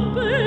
the best.